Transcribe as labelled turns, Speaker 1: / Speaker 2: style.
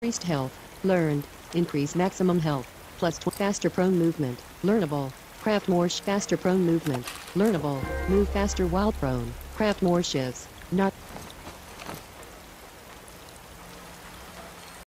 Speaker 1: Increased health. Learned. Increase maximum health. Plus faster prone movement. Learnable. Craft more faster prone movement. Learnable. Move faster while prone. Craft more shivs. Not